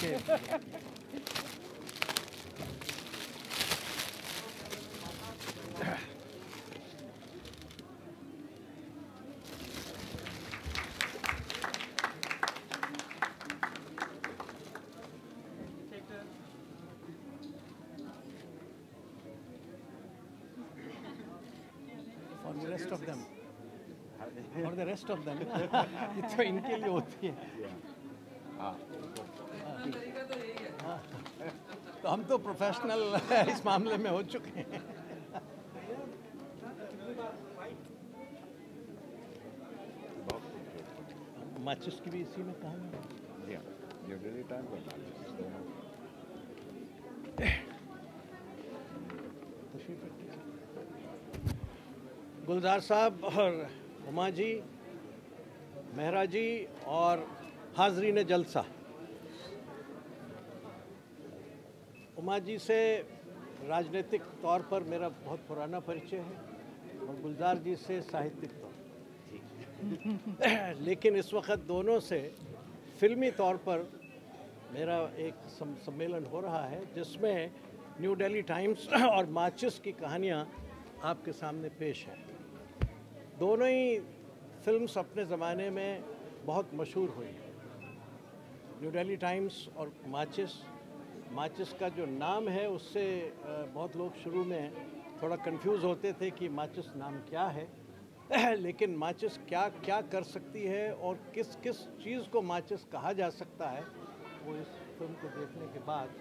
के for the rest of them. For the rest of them. ये तो इनके लिए होती है हाँ, तो हम तो प्रोफेशनल इस मामले में हो चुके हैं। माचिस की भी इसी में है। रखिए गुलजार साहब और उमा जी मेहरा जी और हाजरीन जलसा। उमा जी से राजनीतिक तौर पर मेरा बहुत पुराना परिचय है और गुलजार जी से साहित्यिक तौर पर। लेकिन इस वक्त दोनों से फिल्मी तौर पर मेरा एक सम- सम्मेलन हो रहा है जिसमें न्यू दिल्ली टाइम्स और माचिस की कहानियाँ आपके सामने पेश हैं दोनों ही फिल्म्स अपने ज़माने में बहुत मशहूर हुई न्यू दिल्ली टाइम्स और माचिस माचिस का जो नाम है, उससे बहुत लोग शुरू में थोड़ा कंफ्यूज होते थे कि माचिस नाम क्या है। लेकिन माचिस क्या क्या कर सकती है और किस किस चीज़ को माचिस कहा जा सकता है, वो इस फ़िल्म को देखने के बाद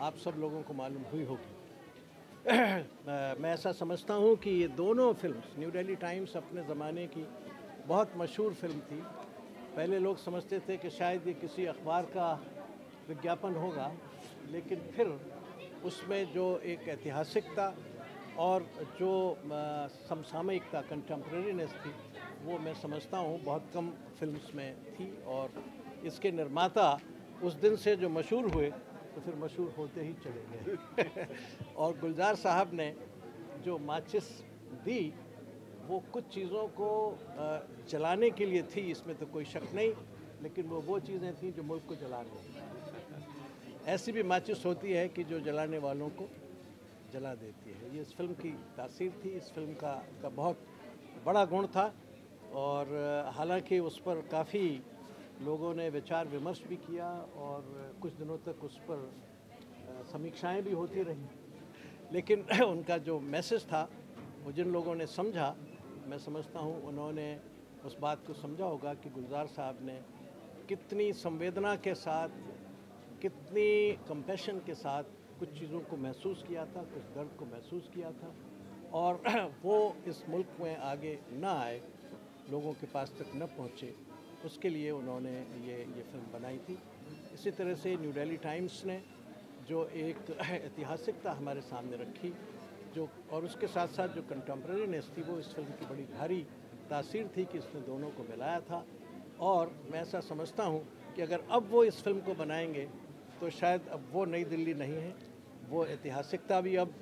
आप सब लोगों को मालूम हुई होगी। मैं ऐसा समझता हूँ कि ये दोनों फ़िल्म न्यू दिल्ली टाइम्स अपने ज़माने की बहुत मशहूर फ़िल्म थी। पहले लोग समझते थे कि शायद ये किसी अखबार का विज्ञापन होगा। लेकिन फिर उसमें जो एक ऐतिहासिकता और जो समसामयिकता कंटेम्प्रेरीनेस थी, वो मैं समझता हूँ बहुत कम फिल्म्स में थी और इसके निर्माता उस दिन से जो मशहूर हुए तो फिर मशहूर होते ही चले गए। और गुलजार साहब ने जो माचिस दी, वो कुछ चीज़ों को जलाने के लिए थी, इसमें तो कोई शक नहीं, लेकिन वो वो चीज़ें थी जो मुल्क को जला रही ऐसी भी माचिस होती है कि जो जलाने वालों को जला देती है। ये इस फ़िल्म की तासीर थी। इस फ़िल्म का का बहुत बड़ा गुण था और, हालाँकि उस पर काफ़ी लोगों ने विचार विमर्श भी किया और कुछ दिनों तक उस पर समीक्षाएँ भी होती रहीं। लेकिन उनका जो मैसेज था, वो जिन लोगों ने समझा, मैं समझता हूँ उन्होंने उस बात को समझा होगा कि गुलजार साहब ने कितनी संवेदना के साथ कितनी कंपेशन के साथ कुछ चीज़ों को महसूस किया था, कुछ दर्द को महसूस किया था और वो इस मुल्क में आगे ना आए, लोगों के पास तक न पहुँचे, उसके लिए उन्होंने ये ये फ़िल्म बनाई थी। इसी तरह से न्यू दिल्ली टाइम्स ने जो एक ऐतिहासिकता हमारे सामने रखी, जो, और उसके साथ साथ जो कंटेम्प्रेरीनेस थी, वो इस फ़िल्म की बड़ी भारी तासीर थी कि इसने दोनों को मिलाया था। और मैं ऐसा समझता हूँ कि अगर अब वो इस फ़िल्म को बनाएँगे तो शायद अब वो नई दिल्ली नहीं है, वो ऐतिहासिकता भी अब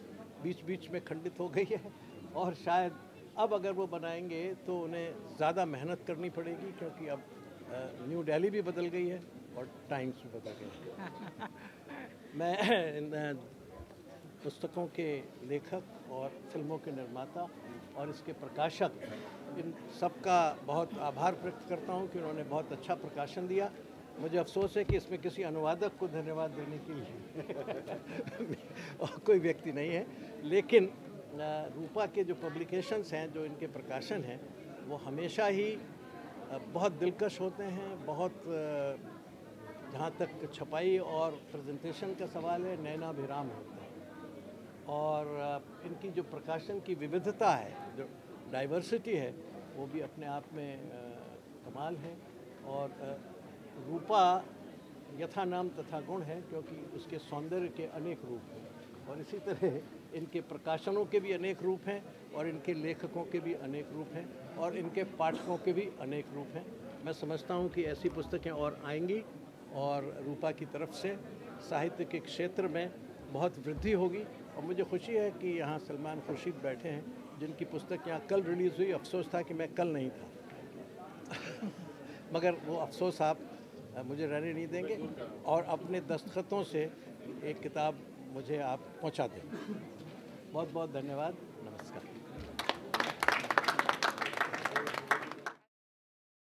बीच बीच में खंडित हो गई है और शायद अब अगर वो बनाएँगे तो उन्हें ज़्यादा मेहनत करनी पड़ेगी क्योंकि अब न्यू दिल्ली भी बदल गई है और टाइम्स भी बदल गए मैं पुस्तकों के लेखक और फ़िल्मों के निर्माता और इसके प्रकाशक इन सबका बहुत आभार व्यक्त करता हूँ कि उन्होंने बहुत अच्छा प्रकाशन दिया। मुझे अफसोस है कि इसमें किसी अनुवादक को धन्यवाद देने के लिए और कोई व्यक्ति नहीं है। लेकिन रूपा के जो पब्लिकेशंस हैं, जो इनके प्रकाशन हैं, वो हमेशा ही बहुत दिलकश होते हैं, बहुत जहाँ तक छपाई और प्रेजेंटेशन का सवाल है नैना विराम होता है। और इनकी जो प्रकाशन की विविधता है, जो डाइवर्सिटी है, वो भी अपने आप में कमाल है। और रूपा यथा नाम तथा गुण है क्योंकि उसके सौंदर्य के अनेक रूप हैं। और इसी तरह इनके प्रकाशनों के भी अनेक रूप हैं और इनके लेखकों के भी अनेक रूप हैं और इनके पाठकों के भी अनेक रूप हैं। मैं समझता हूँ कि ऐसी पुस्तकें और आएँगी और रूपा की तरफ़ से साहित्य के क्षेत्र में बहुत वृद्धि होगी। और मुझे खुशी है कि यहाँ सलमान खुर्शीद बैठे हैं, जिनकी पुस्तक यहाँ कल रिलीज़ हुई। अफसोस था कि मैं कल नहीं था। मगर वो अफसोस आप मुझे रहने नहीं देंगे और अपने दस्तखतों से एक किताब मुझे आप पहुँचा दें। बहुत बहुत धन्यवाद। नमस्कार।